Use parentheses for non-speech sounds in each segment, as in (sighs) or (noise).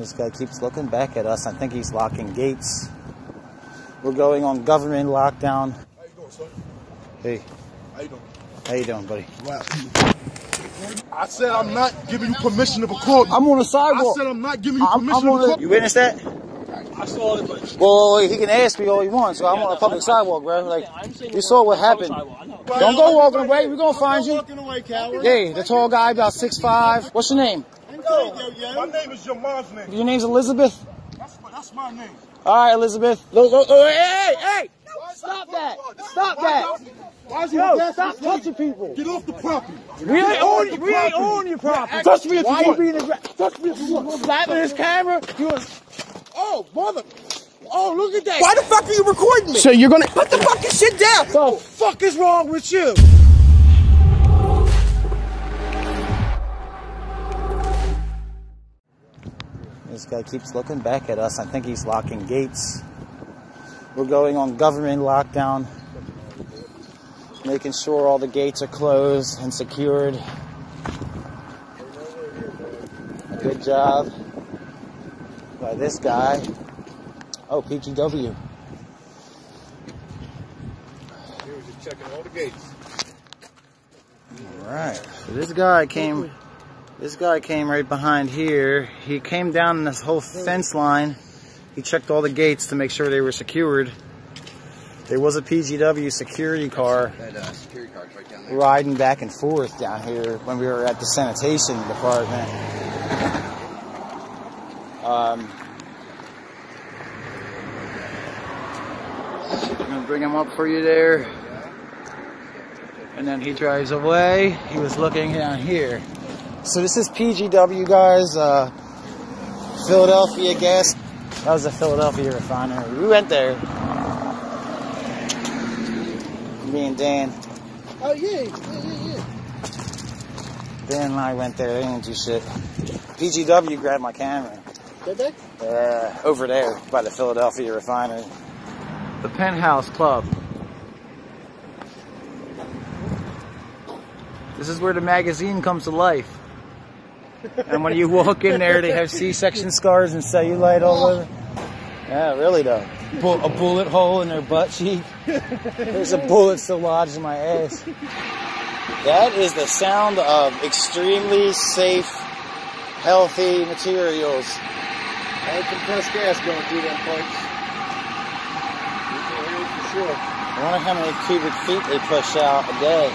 This guy keeps looking back at us. I think he's locking gates. We're going on government lockdown. How you doing, son? Hey, How you doing? how you doing, buddy? Wow. I said I'm not giving you permission to record. me. I'm on the sidewalk. I said I'm not giving you I'm, permission I'm on to the, record. you witnessed that? I saw it, but Well, he can ask me all he wants. So I'm on a public sidewalk, bro. Like, I'm you saw what happened. Don't go walking away. We're gonna find you. Walking away, coward. Hey, the tall guy, about six five. What's your name? My name is Jamal's name. Your name's Elizabeth. That's, that's my name. All right, Elizabeth. Look, look, look, hey, hey, hey! Stop that! Stop that! Why's you Yo, gas stop this lady? touching people. Get off the property. We ain't on, we ain't on your property. Touch me if Why you you being aggressive? Touch me if you want. Slapping his camera. You was, Oh, mother. Oh, look at that. Why the fuck are you recording me? So you're gonna Put the fucking shit down. What the fuck is wrong with you? This guy keeps looking back at us. I think he's locking gates. We're going on government lockdown, making sure all the gates are closed and secured. Good job by this guy. Oh, PGW. He was just checking all the gates. All right. So this guy came. This guy came right behind here. He came down this whole fence line. He checked all the gates to make sure they were secured. There was a PGW security car That uh, security card's right riding back and forth down here when we were at the sanitation department. Um, I'm gonna bring him up for you there. And then he drives away. He was looking down here. So this is PGW, guys. Uh, Philadelphia gas. That was a Philadelphia refinery. We went there. Me and Dan. Oh, yeah. Yeah, yeah, yeah. Dan and I went there. They didn't do shit. PGW grabbed my camera. Did they? Uh, over there by the Philadelphia refinery. The Penthouse Club. This is where the magazine comes to life. And when you walk in there, they have C-section scars and cellulite all over. Yeah, really though. Bu- a bullet hole in their butt cheek. There's a bullet still lodged in my ass. That is the sound of extremely safe, healthy materials. I had compressed gas going through them pipes. For sure. I wonder how many cubic feet they push out a day.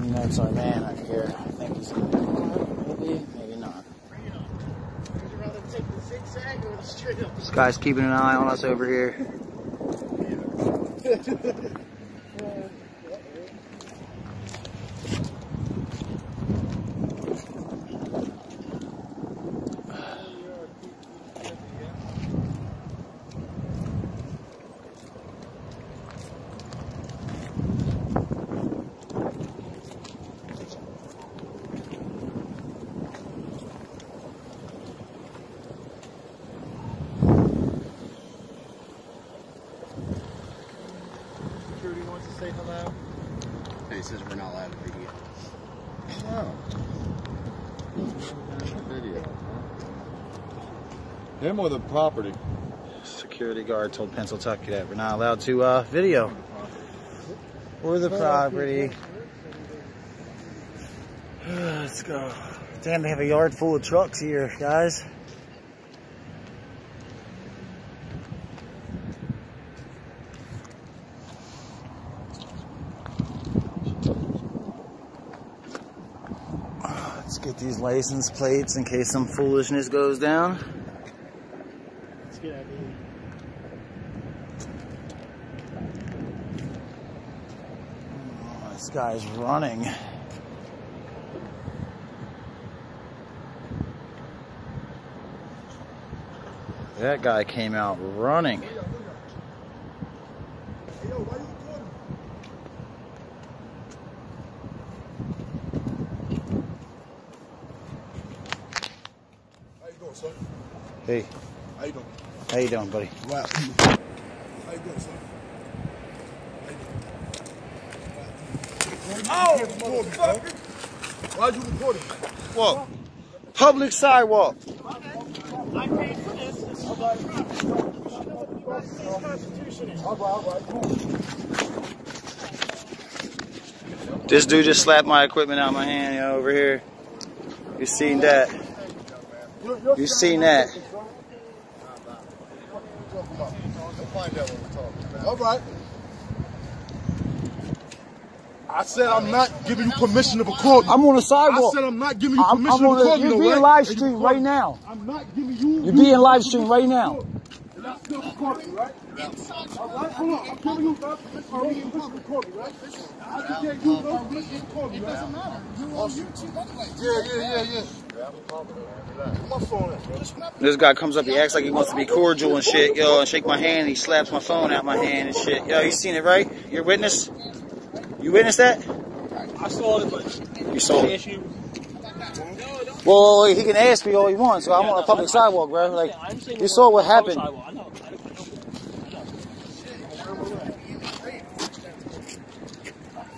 And that's our man up here. I think he's in the car. Maybe, maybe not. Would you rather take the zigzag or the straight up? This guy's keeping an eye on us over here. (laughs) Security wants to say hello. He says we're not allowed to be here. No. Video. Him or the property? Security guard told Pennsylvania that we're not allowed to uh, video. Or the property. (sighs) Let's go. Damn, they have a yard full of trucks here, guys. (sighs) Let's get these license plates in case some foolishness goes down. Let's get out of here. Oh, this guy's running. That guy came out running. Hey, yo, why you recording? How you doing, How you doing? how you doing, buddy? Wow. How you doing, son? Oh! Why'd you record it? What? Public sidewalk. I paid for this. This dude just slapped my equipment out of my hand, over here. You seen that? You seen that? All right. I said I'm not giving you permission to record me. I'm on the sidewalk. I said I'm not giving you I'm, permission I'm on to record the, you're being right? live And you streamed right now. I'm not giving you. You're being live streamed right now. You're not still recording right? All right, hold on. I'm giving you no permission to record me, right? I can get you no permission to record me, right? It doesn't matter. You're on YouTube anyway. Yeah, yeah, yeah, yeah. My phone in. This guy comes up, he acts like he wants to be cordial and shit, yo, and shake my hand. He slaps my phone out my hand and shit. Yo, you seen it, right? You're a witness? You witnessed that? I saw it, but You saw it. Well, he can ask me all he wants. So I'm on a public sidewalk, bro. Like, you saw what happened. I know. I know.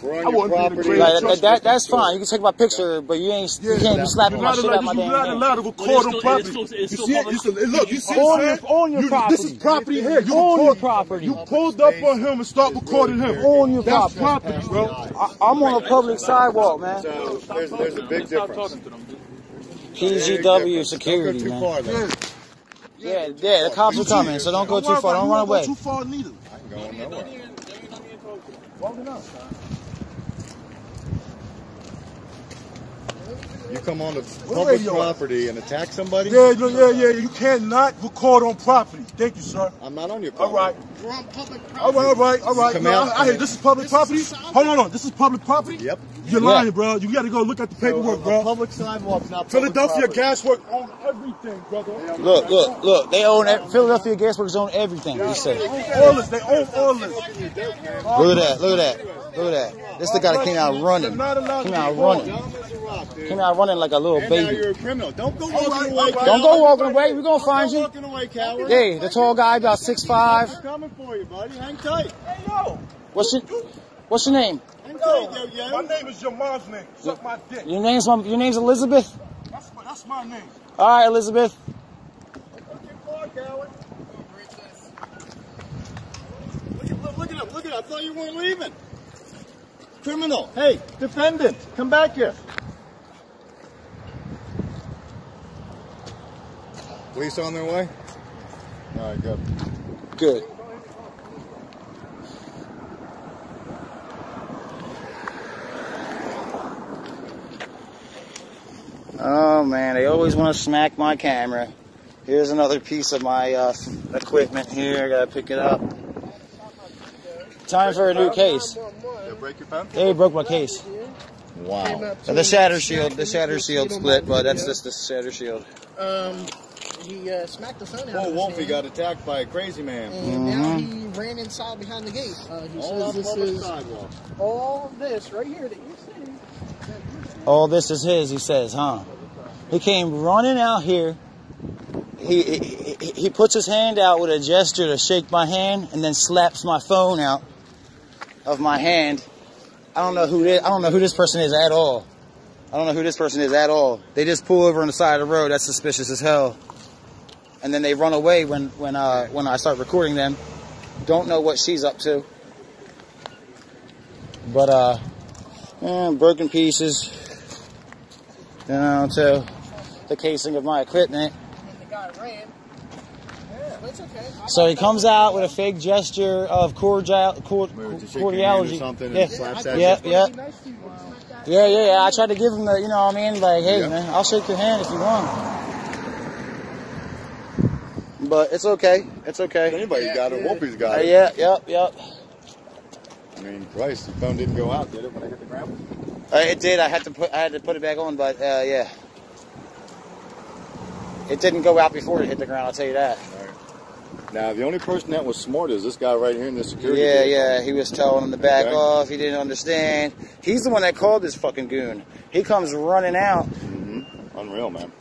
We're I on your wouldn't be in the property. grave. Like, that, that, that's fine. You can take my picture, but you ain't, you can't be slapping You're my not shit allowed, out my you're damn not hand. allowed to But record it's on still- property. it's still- it's you still see it? public- You see, look, you see it, On sir? your- on your You- property. This is property here. You On your record- property. You pulled up on him and start recording him. On your That's property. property, bro. I, I'm on a public sidewalk, man. So there's, there's a big difference. PGW security, Don't go too man. far, though. Yeah. Yeah, yeah, the cops are coming, so don't go too worry far. about it. Don't You run won't away. Go too far neither. I ain't going nowhere. Long enough. You come on the public property and attack somebody? Yeah, yeah, yeah. You cannot record on property. Thank you, sir. I'm not on your property. right. We're on public property. All right, all right, all right. Come No, out. I, I hear this is public property. Hold on, hold on. This is public property. Yep. You're Yeah. lying, bro. You got to go look at the paperwork, a, bro. a public sidewalk's not public Philadelphia property. Gas Works own everything, brother. Look, look, look. They own it. Philadelphia Gas Works own everything. He said. They own all this. They own all this. Look at that. Look at that. Look at that. This the guy that came out running. not Came out running. Dumb as a rock. Came out running like a little And now baby. you're a criminal. Don't go walking right, away. all right. Don't go walking away. We're gonna find you. away, coward. Hey, the tall guy, about six five. We're coming for you, buddy. Hang tight. Hey, yo. What's your What's your name? Hang Yo, tight, yo, my name is your mom's name. Suck my dick. Your name's my, Your name's Elizabeth. That's my, that's my name. All right, Elizabeth. Look at, look, look at him. Look at him. I thought you weren't leaving. Criminal. Hey, defendant. Come back here. Police on their way? All right, good. Good. Oh man, they always want to smack my camera. Here's another piece of my uh, equipment here. I gotta pick it up. Time for a new case. They'll your phone? They broke my case. Wow. So the shatter shield, the shatter shield split, but that's just the shatter shield. Um, he uh, smacked the phone out Poor of his Wolfy got attacked by a crazy man. and now he ran inside behind the gate. Uh, he All on says this is sidewalk. all this right here that you see. All this is his, he says, huh? He came running out here. He, he, he- he puts his hand out with a gesture to shake my hand and then slaps my phone out of my hand. I don't know who this, I don't know who this person is at all. I don't know who this person is at all. They just pull over on the side of the road. That's suspicious as hell. And then they run away when when uh, when I start recording them. Don't know what she's up to. But uh, eh, broken pieces. You know, to the casing of my equipment. And the guy ran. Yeah, it's okay. So he comes out with a fake gesture of cordial, cord, Maybe to shake your hand or cordiality. something Yeah, and slaps at yeah, yeah, Nice to you. Wow. yeah, yeah, yeah. I tried to give him the, you know what I mean? Like, hey, Yeah. man, I'll shake your hand if you want. But it's okay. It's okay. Anybody got it, Wolfy's Uh, got it. yeah, yep, yep. I mean, Christ, the phone didn't go out, did it, when I hit the ground? Uh, it did. I had to put, I had to put it back on, but uh, yeah. It didn't go out before it hit the ground. I'll tell you that. Now, the only person that was smart is this guy right here in the security. Yeah, vehicle. yeah. He was telling him to back Okay. off. He didn't understand. He's the one that called this fucking goon. He comes running out. Unreal, man.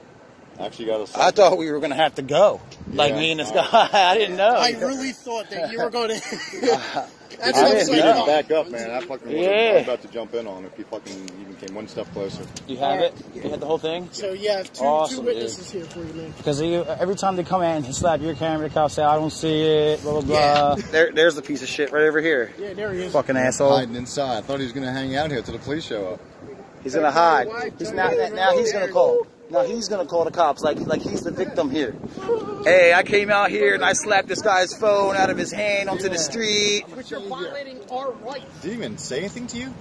Actually got a I thought we were gonna have to go. Like me and this guy. (laughs) I didn't know. I really thought that you were going (laughs) to. (laughs) That's I what I'm didn't He saying. didn't back up, man. I fucking was Yeah. about to jump in on him if he fucking even came one step closer. You have it? You had the whole thing? So you have two, Awesome, two dude. witnesses here for you, man. Because every time they come in and slap your camera, the cops say, I don't see it, blah, blah, blah. There, there's the piece of shit right over here. Yeah, there he is. Fucking asshole. Hiding inside. I thought he was gonna hang out here till the police show up. He's gonna hide. He's now, now he's gonna call. Now he's gonna call the cops like like he's the victim here. Hey, I came out here and I slapped this guy's phone out of his hand onto the street. But you're violating our rights. Did he even say anything to you?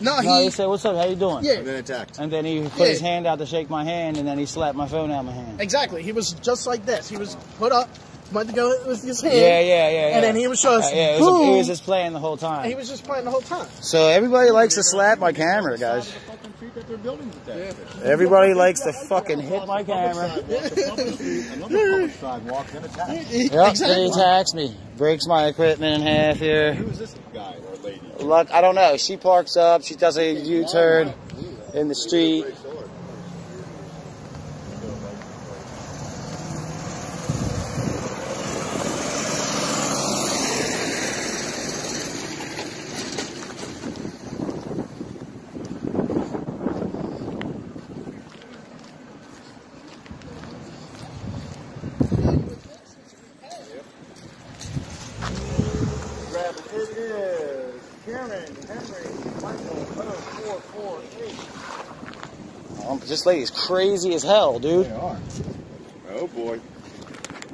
No, No, he he. said, "What's up? How you doing?" Yeah, And then attacked. And then he put Yeah. his hand out to shake my hand, and then he slapped my phone out of my hand. exactly. He was just like this. He was put up, went to go with his hand. Yeah, yeah, yeah. yeah. And then he was just. Uh, yeah, it was, boom, he was just playing the whole and time. he was just playing the whole time. So everybody likes to slap my camera, guys. The fucking street that their building's attached to. Everybody likes to fucking hit my camera. The public another sidewalk, then attacked. Yep, then he attacks me, breaks my equipment in half here. Who is this guy or lady? Luck, I don't know. She parks up. She does a U-turn in the street. Grab it. It is Karen Henry Michael 0448. Um, this lady's crazy as hell, dude. They are. Oh boy.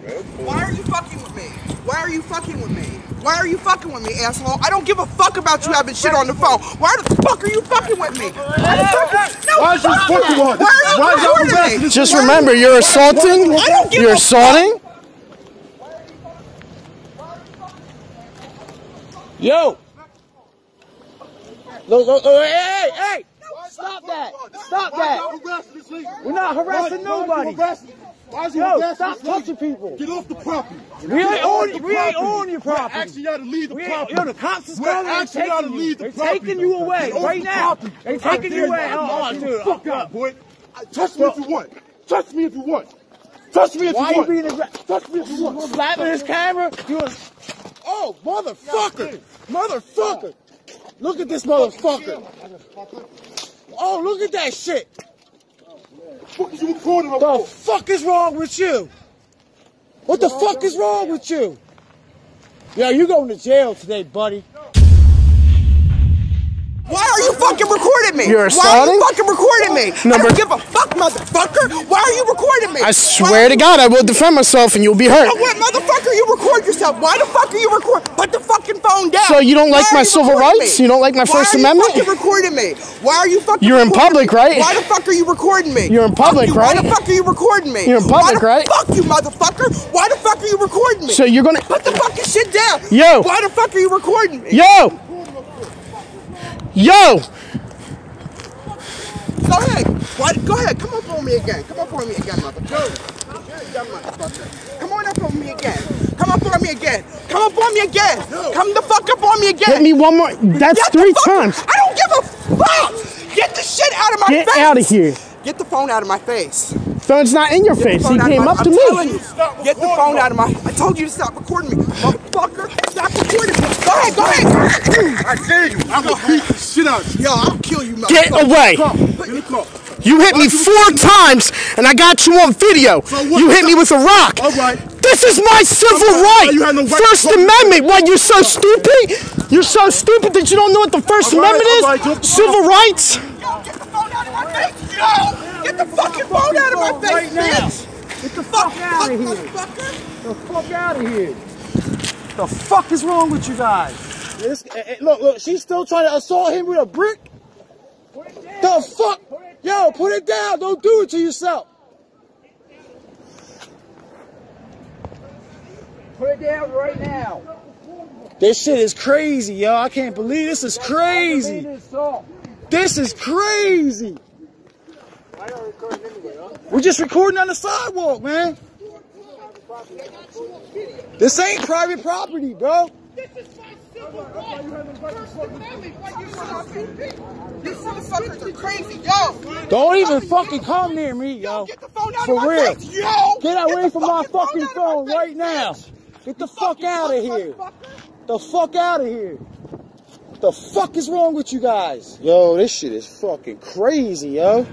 Oh boy. Why are you fucking with me? Why are you fucking with me? Why are you fucking with me, asshole? I don't give a fuck about you having shit on the phone. Why the fuck are you fucking with me? Why the fuck? No, Why is you fuck fucking that. with- Why are you why is y'all recording arresting me? Just Why are you- remember, you're assaulting. I don't give You're a assaulting. Yo! Look, look, look, hey, hey, hey! Stop that! Stop that! y'all harassing this lady? We're not harassing you nobody. Why is you Yo, stop touching people. Get off the property. We ain't on- we ain't on your We're property. asking y'all to leave the We property. yo, the cops is We're coming. They're asking y'all to leave oh, you. the They're taking you away right the now. property. They're taking you away. Oh, dude, fuck out, boy. Touch me if you want. Touch me if you want. Touch me if Why you you being aggressive? Touch me if you want. Slapping his camera? You was, Oh, motherfucker! Motherfucker! Look at this motherfucker! Oh, look at that shit. What is you recording of? The fuck is wrong with you? What the fuck is wrong with you? Yo, you going to jail today, buddy. Why are you fucking recording me? You're assaulting? Why are you fucking recording me? I Number- don't give a fuck, motherfucker. Why are you recording me? I swear to God, I will defend myself, and you'll be hurt. Oh, what motherfucker you record yourself? Why the fuck are you recording? Put the fucking phone down. So you don't like Why my civil rights? me? You don't like my Why First are you Amendment? fucking recording me? Why are you fucking? You're in public, me? right? Why the fuck are you recording me? You're in public, you. right? Why the fuck are you recording me? You're in public, Why right? Fuck you, motherfucker. Why the fuck are you recording me? So you're gonna. Put the fucking shit down. Yo. Why the fuck are you recording me? Yo! Yo! Go ahead. Why, go ahead. Come up on me again. Come up on me again, motherfucker. Come on up on me again. Come up on me again. Come up on me again. Come the fuck up on me again. Hit me one more. That's Get three times. I don't give a fuck. Get the shit out of my Get face. Get out of here. Get the phone out of my face. Phone's not in your Get face. He phone out of came my- up I'm to telling me. you. Get the phone out of my. I told you to stop recording me, motherfucker. Stop recording me. Go ahead. Go ahead. I dare you. I'm gonna beat the shit out of you. Yo, I'll kill you, motherfucker. Get away. Get in the car. You hit me four times, and I got you on video. You hit me with a rock. All right. This is my civil right. you have no right First talk- Amendment. What? You're so stupid. You're so stupid that you don't know what the First Amendment is. Civil rights. Yo, get the phone out of my face. Yo, get the fucking phone out of my face, right now. bitch. Get the Fuck, fuck out of here. motherfucker. The fuck out of here. The fuck is wrong with you guys? This, eh, eh, look, look, she's still trying to assault him with a brick. The fuck? Yo, put it down. Don't do it to yourself. Put it down right now. This shit is crazy, yo. I can't believe this is crazy. This is crazy. We're just recording on the sidewalk, man. This ain't private property, bro. This is my civil right. First Amendment. Why you talking? These motherfuckers are crazy. Yo. Don't even fucking come near me, yo. Get the phone out For of my real. face. Yo. Get away the from my fucking phone fucking my face, right now. Get the fuck out of here. The fuck out of here. The fuck is wrong with you guys? Yo, this shit is fucking crazy, yo.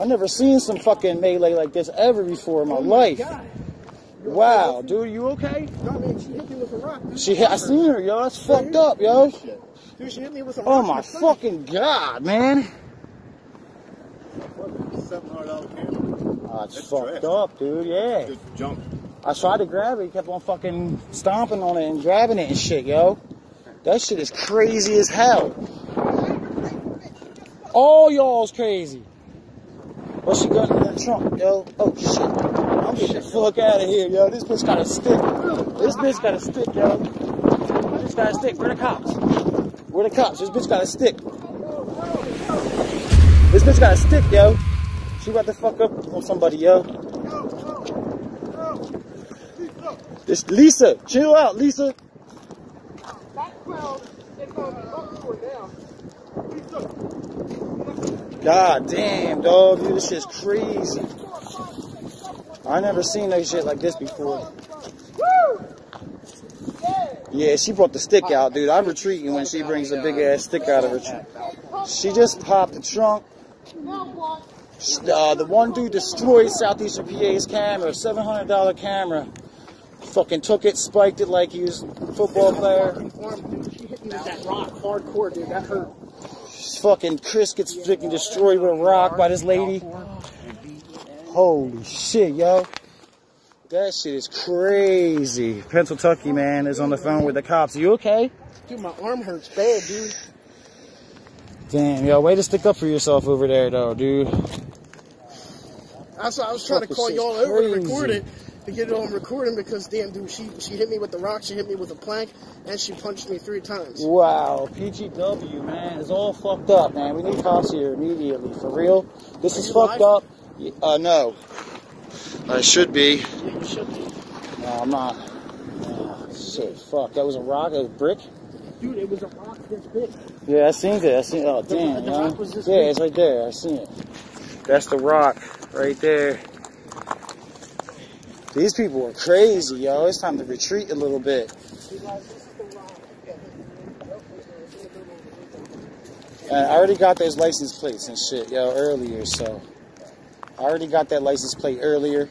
I never seen some fucking melee like this ever before in my oh life. Wow, dude, you okay? No, man, she hit me with a rock. dude. She hit, I seen her, yo. That's fucked up, yo. Dude, she hit me with a oh rock. Oh my in the face. fucking god, man. Seven hundred dollar camera. Oh, it's That's fucked trash. up, dude. Yeah. Good junk. I tried to grab it. He kept on fucking stomping on it and grabbing it and shit, yo. That shit is crazy as hell. All y'all's crazy. What's she got in the trunk, yo? Oh shit. I'm getting the fuck out of here, yo. This bitch got a stick. This bitch got a stick, yo. This bitch got a stick. Where the cops? Where the cops? This bitch got a stick. This bitch got a stick, yo. She about to fuck up on somebody, yo. This Lisa, chill out, Lisa. God damn, dog, dude, this shit's crazy. I never seen no shit like this before. Yeah, she brought the stick out, dude. I'm retreating when she brings a big ass stick out of her trunk. She just popped the trunk. Uh, the one dude destroyed Southeastern PA's camera, $700 camera. Fucking took it, spiked it like he was a football player. Arm, she hit me with that rock hardcore, dude. That hurt. Fucking Chris gets freaking destroyed with a rock by this lady. Holy shit, yo. That shit is crazy. Pennsylvania man is on the phone with the cops. Are you okay? Dude, my arm hurts bad, dude. Damn, yo, way to stick up for yourself over there, though, dude. That's why I was trying to call y'all over to record it, to get it on recording because damn, dude, she she hit me with the rock, she hit me with a plank, and she punched me three times. Wow, PGW, man, is all fucked up, man. We need cops here immediately, for real. This is fucked live? up. Y- Uh, no. I should be. Yeah, you should be. No, I'm not. Oh, shit, fuck. That was a rock, a brick? Dude, it was a rock this big. Yeah, I seen it. I seen. Oh, The- damn. the yo. rock was this yeah, big. it's right there. I seen it. That's the rock right there. These people are crazy, yo. It's time to retreat a little bit. And I already got those license plates and shit, yo, earlier, so. I already got that license plate earlier.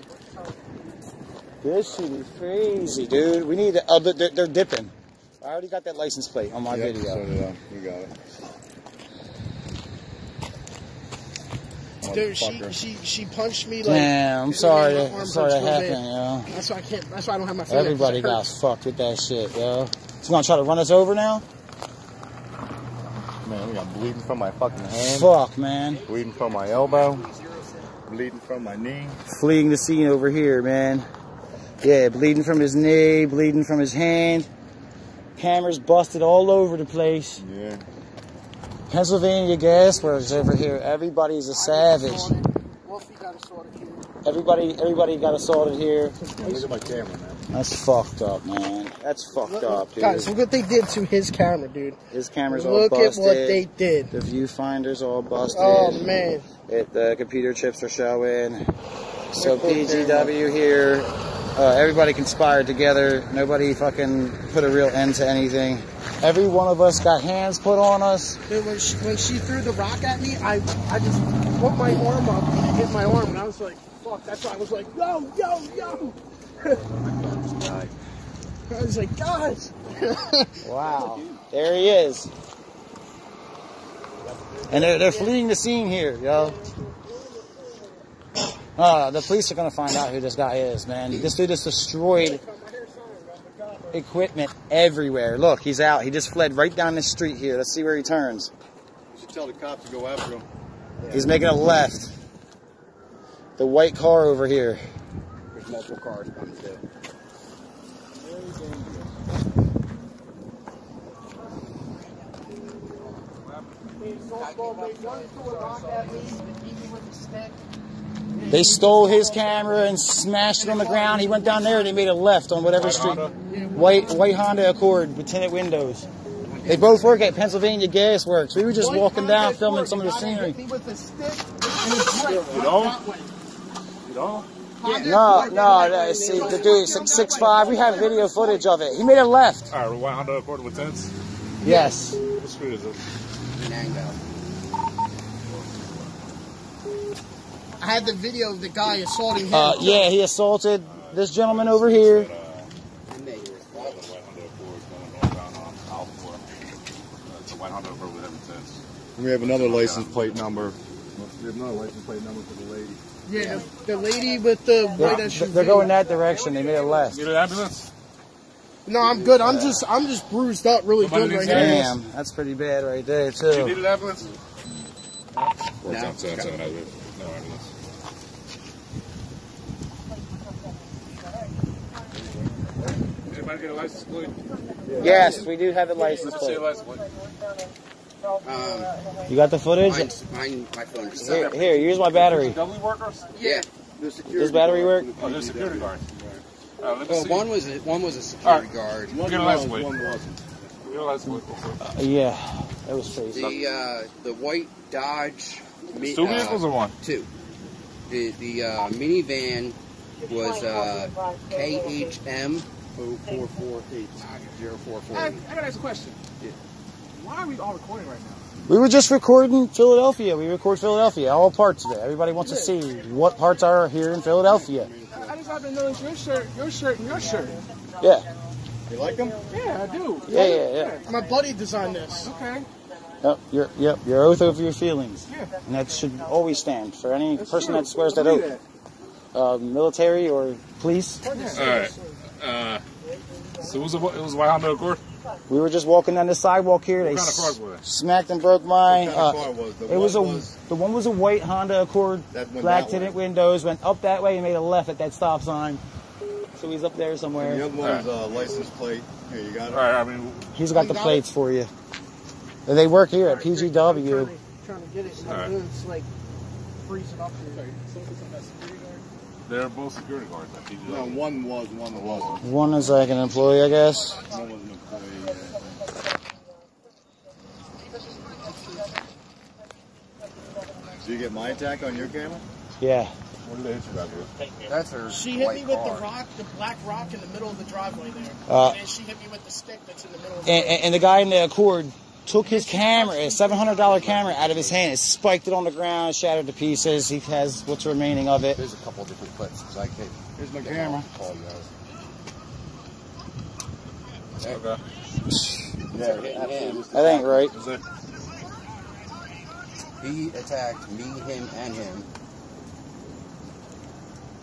This shit is crazy, dude. We need to, oh, they're, they're dipping. I already got that license plate on my video. So did I. We got it. Dude, she she she punched me like. Damn, I'm sorry made my that, sorry that hurt happened, yo. That's why I can't. That's why I don't have my phone. Everybody got (laughs) fucked with that shit, yo. He's gonna try to run us over now? Man, we got bleeding from my fucking hand, Fuck, man. bleeding from my elbow, bleeding from my knee. Fleeing the scene over here, man. Yeah, bleeding from his knee, bleeding from his hand. Cameras busted all over the place. Yeah. Pennsylvania Gas Works over here. Everybody's a savage. Wolfy got assaulted here. Everybody, everybody got assaulted here. Look at my camera, man. That's fucked up, man. That's fucked up, dude. Guys, look what they did to his camera, dude. His camera's all busted. Look at what they did. The viewfinder's all oh, busted. Oh man. It, the computer chips are showing. So Look what they- PGW here. Uh, everybody conspired together. Nobody fucking put a real end to anything. Every one of us got hands put on us. Dude, when she, when she threw the rock at me, I I just put my arm up and hit my arm, and I was like, fuck. That's why I was like, yo, yo, yo. (laughs) I was like, guys. (laughs) Wow. There he is. And they're, they're fleeing the scene here, yo. Uh, the police are gonna find out who this guy is, man. This dude just destroyed equipment everywhere. Look, he's out. He just fled right down the street here. Let's see where he turns. You should tell the cops to go after him. He's making a left. The white car over here. There's multiple cars coming too. They stole his camera and smashed it on the ground. He went down there and he made a left on whatever street. White white Honda Accord with tinted windows. They both work at Pennsylvania Gas Works. We were just walking down filming some of the scenery. With a stick and a brick. You don't? You don't? No, no, no. See, the dude, six, six five. We have video footage of it. He made a left. All right, white Honda Accord with tents. Yes. What street is it? I had the video of the guy assaulting him. Uh, yeah, he assaulted this gentleman over here. White Honda Accord going down on Alport. It's a white Honda Accord with heavy tents. We have another license plate number. We have another license plate number for the lady. yeah, the, the lady with the white Yeah, SUV. they're going that direction. They made a left. Need an ambulance? No, I'm good. I'm just I'm just bruised up really Nobody good right needs here. Damn, that's pretty bad right there Do you need too. an ambulance? Or no. It's outside, outside. No ambulance. Anybody get a license plate? Yes, we do have a license Let's see a plate. license plate. Um, you got the footage? Mine's, mine, my phone Here, here, here's my battery. Doubly workers? Yeah. Does battery work? Oh, there's security guards. All right, Well, one was a, one was a security guard. Get a license plate. Get a license plate. Uh, yeah, that was crazy. The uh, the white Dodge. Mi- Two uh, or one? Two. The the uh, minivan was uh, KHM 0448 0448. I, I gotta ask a question. Why are we all recording right now? We were just recording Philadelphia. We record Philadelphia, all parts of it. Everybody wants to see what parts are here in Philadelphia. I, I just happen to notice your shirt, your shirt, and your shirt. Yeah, You like them? Yeah, I do. yeah, yeah, yeah. My buddy designed this. Okay. Yep, your, yep, your oath over your feelings. Yeah. And that should always stand for any That's person true. that swears that believe oath. Uh, military or police. All right. Uh, so it was a it was a white Honda Accord. We were just walking down the sidewalk here. They kind of cars s- were smacked and broke mine. What kind of Uh, car was the it was a was- the one was a white Honda Accord, That went black that way. tinted windows, went up that way and made a left at that stop sign. So he's up there somewhere. The somewhere. other one's a license plate. Here, you got it. All right. I mean, He's got the got plates for you. And they work here at I'm PGW. trying to, trying to get it. and All right. It's like freezing up here. they're both security guards. at PGW. No, one was, one wasn't. One is like an employee, I guess. One was an employee. yeah. Did you get my attack on your camera? Yeah. What did they hit you back with? That's her. She hit me with car. the rock, the black rock in the middle of the driveway there. Uh, and then she hit me with the stick that's in the middle of the And, and, and the guy in the Accord took his camera, a $700 camera, out of his hand and spiked it on the ground, shattered to pieces. He has what's remaining of it. There's a couple different clips because I can't Here's my camera. call you guys. Okay. Yeah, hitting him. That ain't right. He attacked me, him, and him.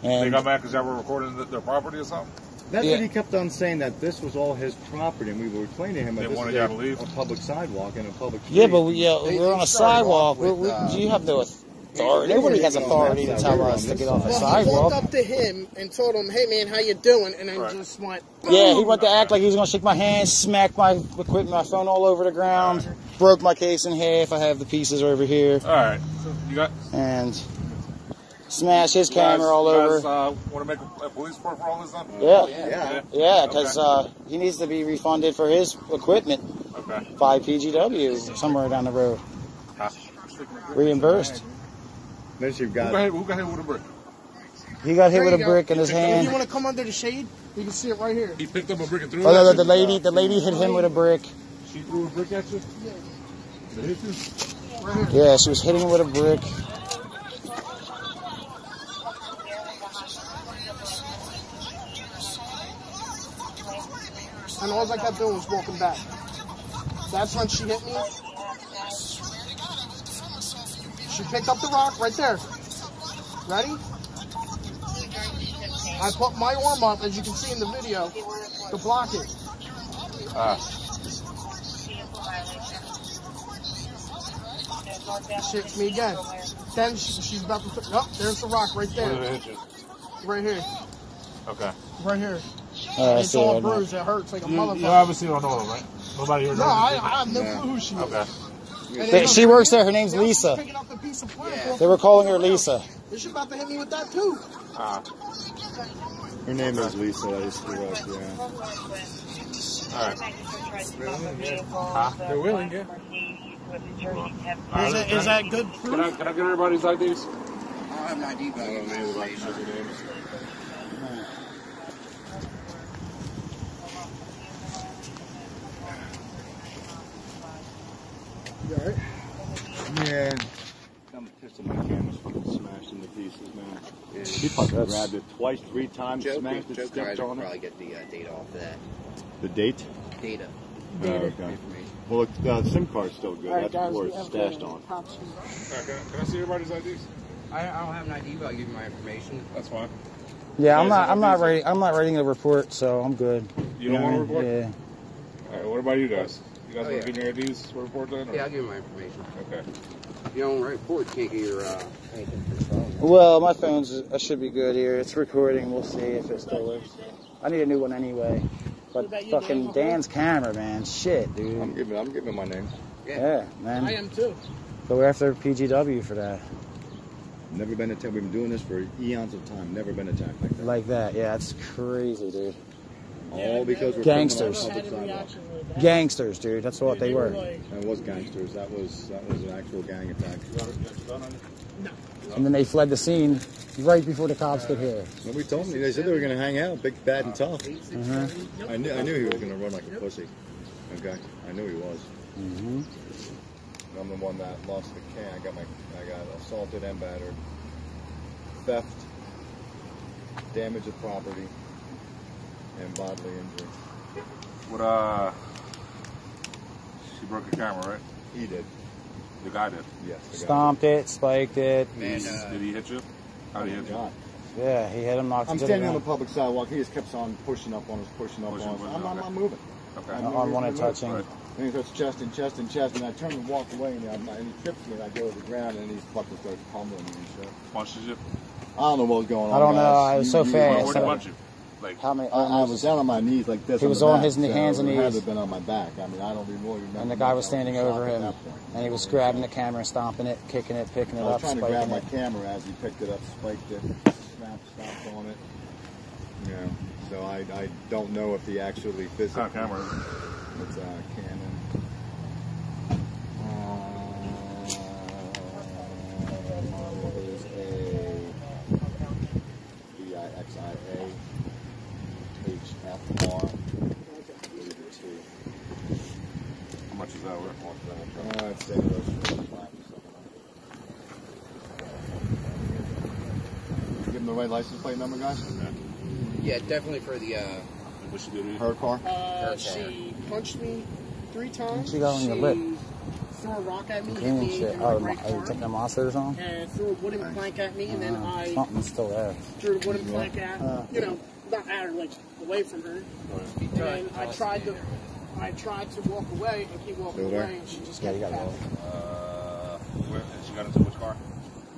They got mad because y'all were recording their property or something. That's Yeah. what he kept on saying that this was all his property, and we were explaining to him that They this wanted is y'all a, to leave? a public sidewalk and a public street. yeah, but we, yeah, They- we're they on a sidewalk. with, We- we- uh, you have no authority. Nobody has authority to tell us to get off a Well, he walked up to him and told him, "Hey man, how you doing?" And then Right. just went. Yeah, he went to act like he was gonna shake my hand, smack my equipment, my phone all over the ground, broke my case in half. I have the pieces over here, All right. You got and smashed his you guys- camera all over. Guys, uh, want to make a, a police report for all this then? Yeah, Yeah. yeah, because uh, he needs to be refunded for his equipment Okay. by PGW somewhere down the road, Huh. reimbursed. Then you've Who got got hit? Who got hit with a brick? He got hit There with a you go. brick in his If you hand. want to come under the shade, you can see it right here. He picked up a brick and threw it. Oh, at the, the lady, the lady hit him with a brick. She threw a brick at you. They hit you. Yeah, she was hitting him with a brick. And all I kept doing was walking back. That's when she hit me. She picked up the rock right there. Ready? I put my arm up, as you can see in the video, to block it. Ah. She hits me again. Then she, she's about to. put, Oh, there's the rock right there. it hit you? Right here. Okay. Right here. Uh, It's all it right now. bruised. It hurts like a You, you obviously don't know her, right? Nobody here knows No, I, her. I have no clue who she is. Okay. They- she works there. Her name's now Lisa. picking up the piece of plank Yeah. They were calling her Lisa. Is she about to hit me with that too? Ah. her name is Lisa. I just threw up. Yeah. All right. Huh? They're willing, yeah. Is, it, is that good Can proof? I, can I get everybody's IDs? I have an ID, but I man. He fucking That's... grabbed it twice, three times, Joe, smashed it, Joe stepped on it. probably get the uh, data off of that. The date? Data. Oh, okay. Well, the uh, SIM card's still good. Right, That's where it's stashed on. Right, can, I, can, I see everybody's IDs? I, I, don't have an ID, but I'll give you my information. That's fine. Yeah, I'm not. I'm not writing. I'm not writing a report, so I'm good. You, don't want a report? Yeah. All right. What about you guys? You guys oh, want to yeah. give me IDs report then? Or? Yeah, I'll give you my information. Okay. If you don't write report, you can't get your uh, anything for your phone. Well, my phone's I should be good here. It's recording. We'll see if it still works. I need a new one anyway. But fucking Dan's camera, man. Shit, dude. I'm dude. giving, I'm giving my name. Yeah, I man. I am too. But we're after PGW for that. Never been attacked. We've been doing this for eons of time. Never been attacked like that. Like that. Yeah, that's crazy, dude. All because we're Gangsters. putting Had on a public sidewalk. reaction like that. Gangsters, dude. That's what they were. That was gangsters. That was that was an actual gang attack. And then they fled the scene right before the cops could hear. Nobody told me. They said they were gonna hang out, big, bad, and tough. Uh-huh. I knew I knew he was gonna run like a pussy. Okay, I knew he was. Mm hmm I'm the one that lost the can. I got my I got assaulted and battered, theft, damage of property, and bodily injury. What, uh. She broke the camera, right? He did. The guy did. Yes. the guy Stomped it, spiked it. Man, did, uh, did he hit you? How did he hit you? Yeah, he hit him, knocked I'm him standing on the public sidewalk. He just kept on pushing up on us, pushing up Pushing, on us. pushing, I'm, I'm, okay. I'm moving. Okay. I'm On one moving, touching. Right. And he starts chest and chest and chest, and I turn and walk away, and, I'm, and he trips me, and I go to the ground, and he fucking starts pummeling me and shit. Punches you? I don't know what was going on. I don't know, guys. I was You- so you- fast. Where, where'd he so- punch you? Like, How many? I, I was down on my knees like this. He was on back, his so hands and it had to knees. have been on my back. I mean, I don't even really remember. And the guy was standing shocked over him, and he was grabbing the camera, stomping it, kicking it, picking it I was up, trying to grab spiking my it. camera as he picked it up, spiked it, snapped, stopped on it. You know, so I, I don't know if he actually what physically. kind of camera? It's a Canon. Uh, model is a VIXIA HFR. How much is that worth? Uh, I'd say those 45 or something. Give him the right license plate number, guys. Yeah, definitely for the. Uh, What she did to you? Her car. Uh, she punched me three times. She got on your lip. Threw a rock at me, hit and shit. Oh, my right are you arm, taking the monsters on? and threw a wooden plank at me, and then Uh, I something's still there. threw the wooden plank at, Uh. you know, not at her, like away from her. he And tried I tried to, I tried to walk away and keep walking Still away, and she just Yeah, kept you. Uh, where, and she got into which car?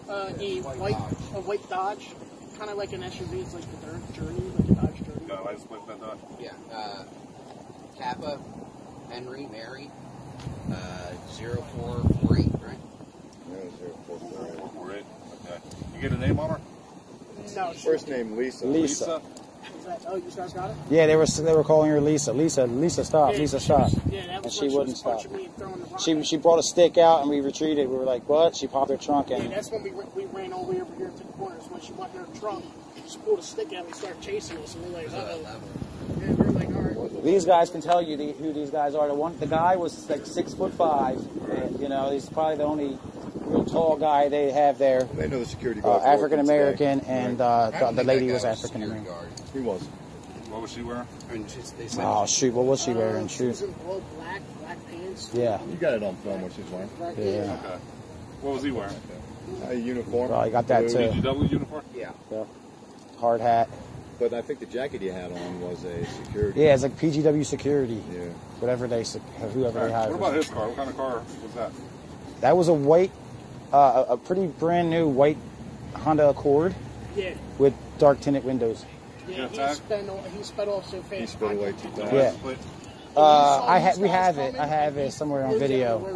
Uh, a white, a white Dodge, kind of like an SUV. It's like the Dirt Journey, like a Dodge Journey. Got a license plate for that dog? Yeah. Uh, Kappa, Henry, Mary, uh, 0448, right? Four eight. Okay. You get a name on her? No, First name Lisa. Lisa. is that, oh, you guys got it? Yeah, they were they were calling her Lisa. Lisa, Lisa, stop. Yeah, Lisa, stop. was- Yeah, that And was she she wouldn't stop. me and throwing the rock She she brought a stick out and we retreated. We were like, what? She popped her trunk Yeah, and that's when we, we ran all the way over here to the corners. When she went in her trunk, she pulled a stick out and started chasing us. And we're like, oh. And we're like, all right. these guys can tell you the, who these guys are. The one, the guy was like six foot five. And, you know, he's probably the only real tall guy they have there. They know the security Uh, guard. African American, and uh, the, the lady was African American. guard. He was. What was she wearing? And just, they said Oh shoot, what was she Uh, wearing? She was Shoot. all black, black pants. Yeah, You got it on film what she's wearing. Black, Yeah. Okay. What was he wearing? A uniform. Well, I got that blue, too. PGW uniform? yeah. hard hat. But I think the jacket he had on was a security. Yeah, it's like PGW security, Yeah. whatever they sec- whoever they Alright, What about his car? What kind of car was that? That was a white, uh, a a pretty brand new white Honda Accord Yeah. with dark tinted windows. Yeah, Yeah, he tag. sped, off, he sped off so fast. He sped I away too fast. Yeah. License? Uh, I these ha- we have it. I have it somewhere on video.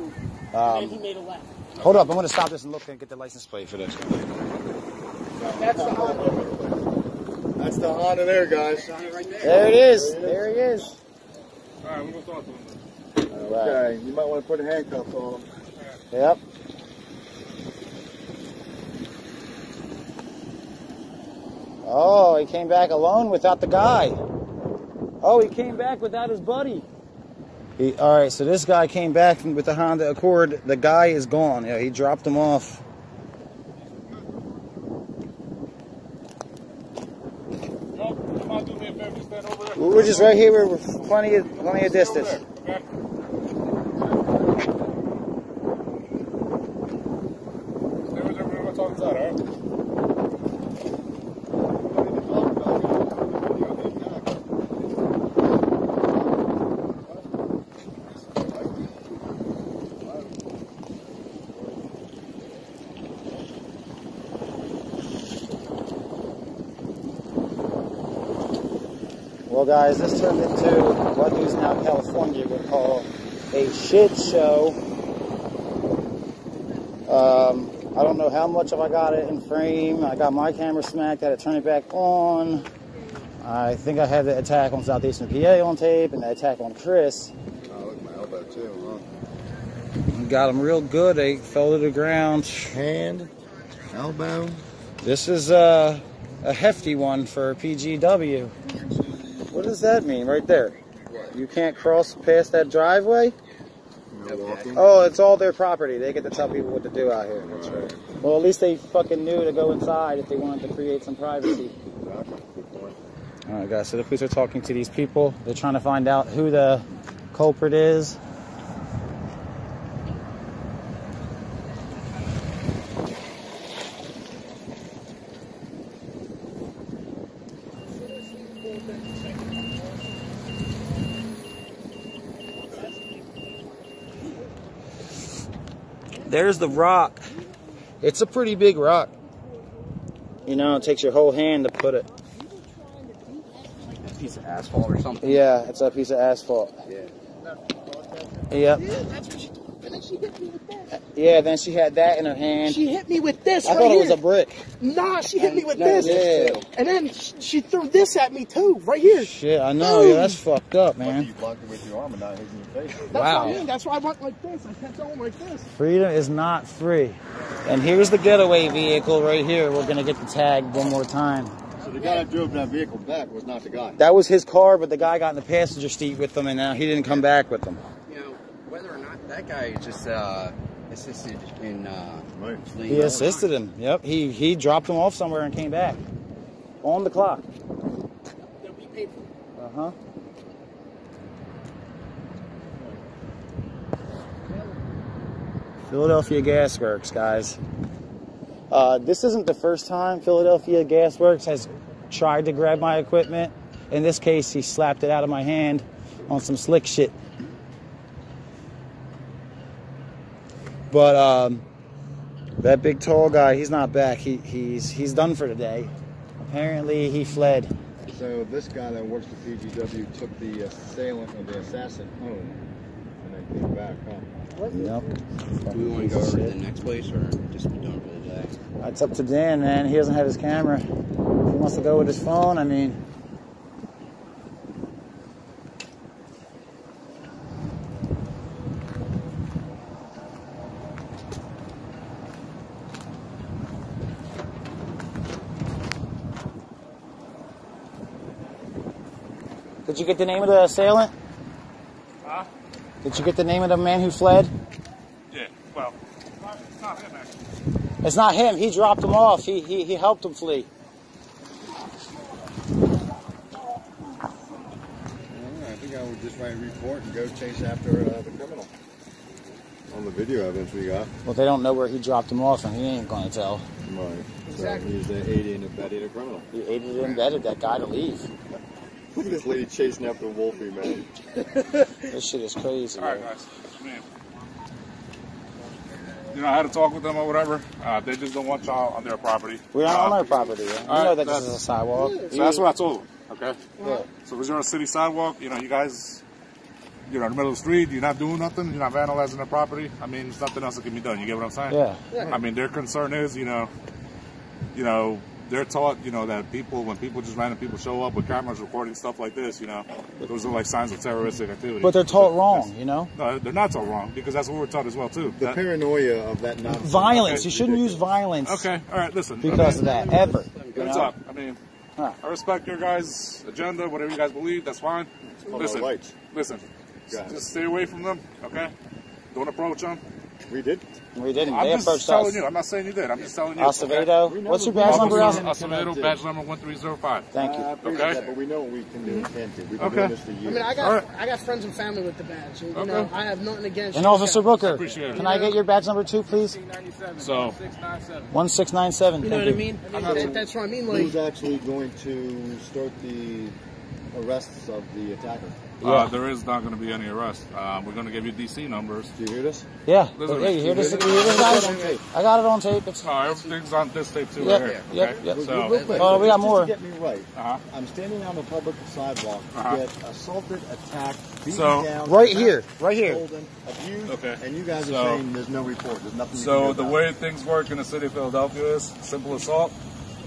Um, and he made a left. Hold up, I'm gonna stop this and look and get the license plate for this. That's the Honda. That's the Honda there, guys. There it is. There he is. Alright, we're going to talk to him. then. Okay, you might want to put handcuffs on him. Yep. Oh, he came back alone without the guy. Oh, he came back without his buddy. He, all right, so this guy came back with the Honda Accord. The guy is gone. Yeah, he dropped him off. We're just right here. We're plenty of plenty of distance. Guys, this turned into what News Now California would call a shit show. Um, I don't know how much of I got it in frame. I got my camera smacked. I had to turn it back on. I think I had the attack on Southeastern PA on tape and the attack on Chris. Oh, look at my elbow too, huh? Got him real good. They fell to the ground. Hand, elbow. This is uh, a hefty one for PGW. What does that mean right there? You can't cross past that driveway? Oh, it's all their property. They get to tell people what to do out here. Right. Well, at least they fucking knew to go inside if they wanted to create some privacy. All right, guys. So the police are talking to these people. They're trying to find out who the culprit is. There's the rock. It's a pretty big rock. You know, it takes your whole hand to put it. A piece of asphalt or something. Yeah, it's a piece of asphalt. Yeah. Yep. Yeah, she told me. And then she hit me with this. Yeah, then she had that in her hand. She hit me with this I right thought it here. was a brick. Nah, she hit me with No, this. Yeah. And then sh- she threw this at me too, right here. Shit, I know. Yeah, that's fucked up, man. you blocked it with your arm and not hitting your face. That's Wow. what I mean. That's why I went like this. I kept going like this. Freedom is not free. And here's the getaway vehicle right here. We're gonna get the tag one more time. So the guy that drove that vehicle back was not the guy. That was his car, but the guy got in the passenger seat with them, and now he didn't come back with them. You know, whether or not that guy just uh, assisted in uh, He assisted him. Yep. He he dropped him off somewhere and came back on the clock. That we paid for. Uh huh. Philadelphia Gas Works, guys. Uh, this isn't the first time Philadelphia Gas Works has tried to grab my equipment. In this case, he slapped it out of my hand on some slick shit. But um, that big tall guy, he's not back. He, he's he's done for today. Apparently, he fled. So this guy that works for PGW took the assailant or the assassin home and then came back, huh? Yep. Do we want to go over to the next place or just be done for the day? It's up to Dan, man. He doesn't have his camera. If he wants to go with his phone, I mean. You get the name of the assailant? Huh? Did you get the name of the man who fled? Yeah, well, it's not, him, actually. It's not him. He dropped him off. He, he, he helped him flee. I think I would just write a report and go chase after uh, the criminal. On the video evidence we got. Well, they don't know where he dropped him off, and he ain't going to tell. Right. Exactly. So he's the aiding and abetting a criminal. He aided and abetted that guy to leave. Look at this lady chasing after a Wolfy, man. This shit is crazy. All right, bro. guys. I you know, I had to talk with them or whatever. Uh, they just don't want y'all on their property. We're not Uh, on our property. Yeah? We all right, know that this that's- is a sidewalk. So that's what I told them. Okay. Yeah. So if you're on a city sidewalk, you know, you guys, you're in the middle of the street, you're not doing nothing, you're not vandalizing their property. I mean, there's nothing else that can be done. You get what I'm saying? Yeah. Yeah. I mean, their concern is, you know, you know, they're taught, you know, that people, when people just random people show up with cameras recording stuff like this, you know, those are like signs of terroristic activity. But they're taught wrong, you know? No, they're not taught wrong because that's what we're taught as well too. The That- paranoia of that nonsense. Violence. Okay. You shouldn't use violence okay, all right, listen. because of that, ever. You Good know? talk. I mean, Huh. I respect your guys' agenda, whatever you guys believe, that's fine. Listen, listen, just stay away from them, okay? Don't approach them. We did. We didn't. I'm they just approached telling us. you. I'm not saying you did. I'm just telling you. Acevedo. What's your badge number, Acevedo? Acevedo, badge number 1305. Thank you. Uh, Okay. that, but we know what we can do and can't do. We've been Okay. doing this for I mean, I got All right. I got friends and family with the badge. and, You know, I have nothing against. And you Officer. Booker, Appreciate it. can I get your badge number two, please? So, 1697. You know what I mean? I mean that, that's what I mean. Like, Who's actually going to start the arrests of the attacker? Uh, there is not going to be any arrest. Uh, we're going to give you DC numbers. Do you hear this? Yeah. Listen, Hey, you hear this? you You hear this, guys? I got it on tape. It's, No, everything's on this tape too. Yep, right here, yep, okay? yep. So, Real quick, Oh, we got just more. To get me right, Uh-huh. I'm standing on the public sidewalk to Uh-huh. get assaulted, attacked, beaten So- down, Right attacked, here, right here. stolen, abused, Okay. and you guys are So- saying there's no report. There's nothing. So do the about way things work in the city of Philadelphia is simple assault.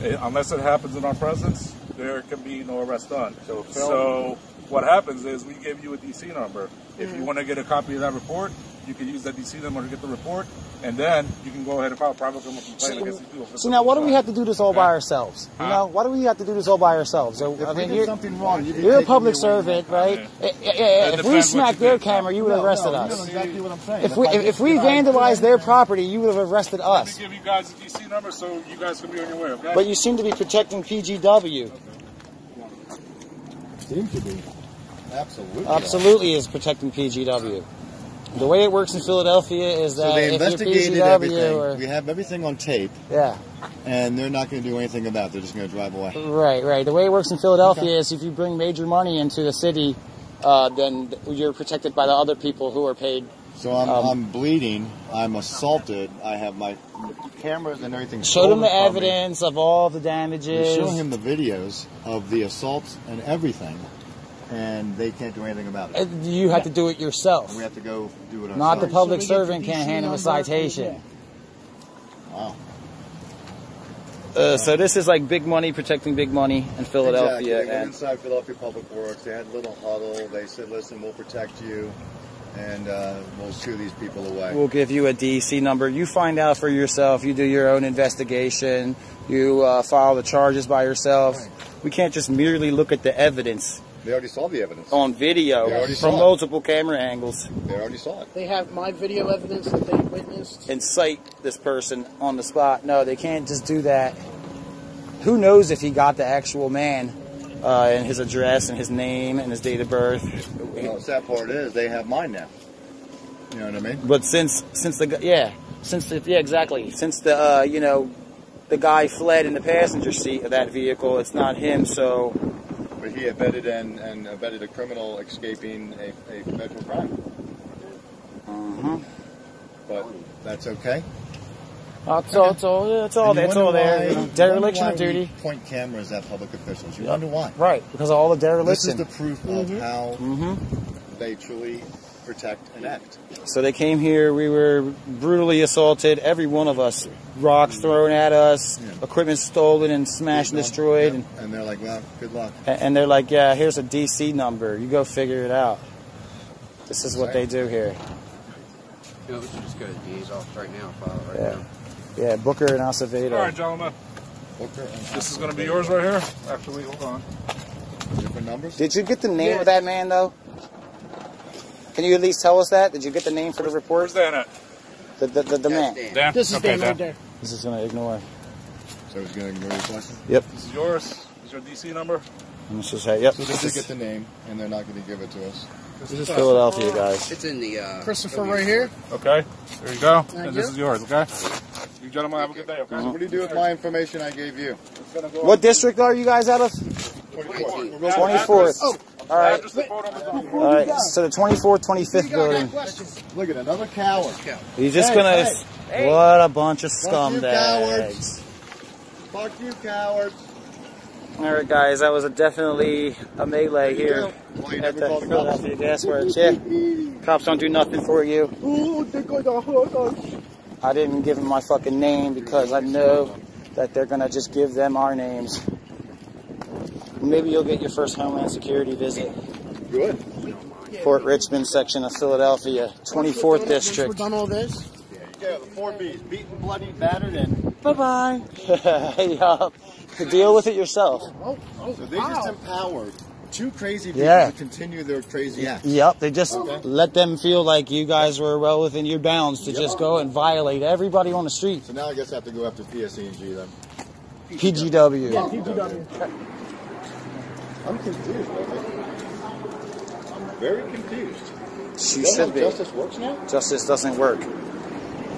Eh, Unless it happens in our presence, there can be no arrest done. So, So what happens is we give you a DC number. If Mm-hmm. you want to get a copy of that report, you can use that DC number to get the report, and then you can go ahead and file a private criminal complaint against these people. for See, now why do we have to do this all by Okay. ourselves? You know, why do we have to do this all by ourselves? So, If I we mean, did you're, something wrong, you'd you're a public me away from servant, right? Yeah. Eh, eh, eh, It If we depends smacked their did. camera, you would have No, arrested no, You know us. exactly what I'm saying. If we if, if we what I did, vandalized their property, you would have arrested Let us. me give you guys a DC number so you guys can be on your way, okay? But you seem to be protecting PGW. Seems to be. Absolutely. Absolutely, is protecting PGW. The way it works in Philadelphia is So that they if you're investigated everything. or We have everything on tape, yeah, and they're not going to do anything about it. They're just going to drive away. right, right. The way it works in Philadelphia Okay. is if you bring major money into the city, uh, then you're protected by the other people who are paid. So I'm, Um, I'm bleeding. I'm assaulted. I have my cameras and everything. Show them the from me. evidence of all the We damages. show him the videos of the assaults and everything, and they can't do anything about it. You have to do it yourself. We have to go do it ourselves. Not the public So servant the can't hand him a citation. Wow. Uh, so this is like big money protecting big money in Philadelphia. Exactly. They went inside Philadelphia Public Works. They had a little huddle. They said, "Listen, we'll protect you, and uh, we'll shoo these people away." We'll give you a DC number. You find out for yourself. You do your own investigation. You uh, file the charges by yourself. We can't just merely look at the evidence they already saw the evidence. on video They already from saw it. multiple camera angles They already saw it. they have my video evidence that they witnessed. and cite this person on the spot. No, they can't just do that. Who knows if he got the actual man uh, and his address and his name and his date of birth? Well, the sad part is they have mine now. You know what I mean? But since since the gu- yeah since the, yeah exactly since the uh, you know the guy fled in the passenger seat of that vehicle, it's not him. So But he abetted and, and abetted a criminal escaping a, a federal crime. uh-huh. But that's okay. it's all it's all yeah, it's all And it's all there. why- you know, you wonder dereliction why of we duty. Point cameras at public officials. You wonder why? Right, because of all the dereliction. This is the proof of how hmm they truly protect and act. So they came here. We were brutally assaulted. Every one of us. Rocks mm-hmm. thrown at us. Yeah. Equipment stolen and smashed and destroyed. Yep. And they're like, well, good luck. And, and they're like, "Yeah, here's a DC number. You go figure it out." This is what they do here. You know, we should just go to the DA's office right now, file it right Yeah. now. Yeah, Booker and Acevedo. All right, gentlemen. Booker and This is going to be yours right here. Actually, hold on. different numbers. Did you get the name of that man though? Can you at least tell us that? Did you get the name for the report? Where's Dan at? The the, the, the man. Dan. Dan? This is okay, Dan right there. This is gonna ignore. So he's going to ignore your question. Yep. This is yours. This is your DC number. And this is yep. So they This did get the name, and they're not going to give it to us. this is Philadelphia, guys. It's in the, uh... Christopher right here. Okay. There you go. Thank and this is yours, okay? You gentlemen have a good day, okay? So what do you do with my information I gave you? Go What district are you guys out of? 24th. Twenty fourth. Oh, All right. Address and phone number's on the All right. So the twenty fourth, twenty fifth building. Look at another coward. You're just Hey, gonna. hey, What a bunch of Fuck you, scumbags. Fuck you, cowards. All right, guys. That was a definitely a melee here Well, you at never the cops. Philadelphia Gas Works. Yeah. Cops don't do nothing for you. Oh, they're gonna. I didn't give them my fucking name because I know that they're gonna just give them our names. Maybe you'll get your first Homeland Security visit. Good. Port Richmond section of Philadelphia, 24th District. we're district. done all this, Yeah, the four B's. Beaten, bloody, battered, and... Bye bye. (laughs) yup. Deal with it yourself. oh, oh, So they wow. just empowered two crazy people Yeah. to continue their crazy Yeah. acts. Yep, they just Okay. let them feel like you guys were well within your bounds to just go and violate everybody on the street. So now I guess I have to go after PSE&G then. PGW. (laughs) I'm confused, man. I'm very confused. She Is that should how be. justice works now? Justice doesn't work.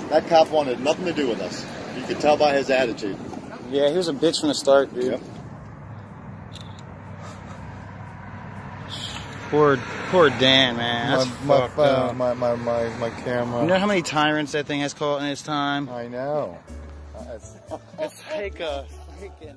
That cop wanted nothing to do with us. You could tell by his attitude. Yeah, he was a bitch from the start, dude. Yep. Poor, poor Dan, man. That's my, fucked my, up. my, my, my, my camera. You know how many tyrants that thing has caught in its time? I know. It's like a freaking.